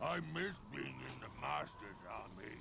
I miss being in the Master's army.